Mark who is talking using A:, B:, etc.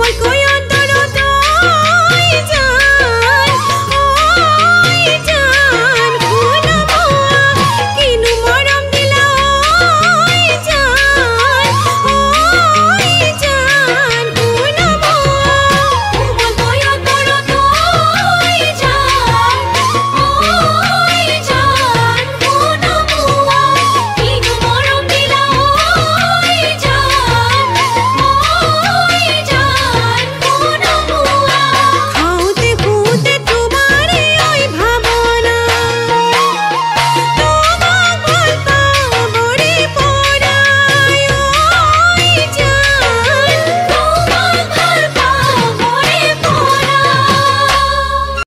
A: môi cuối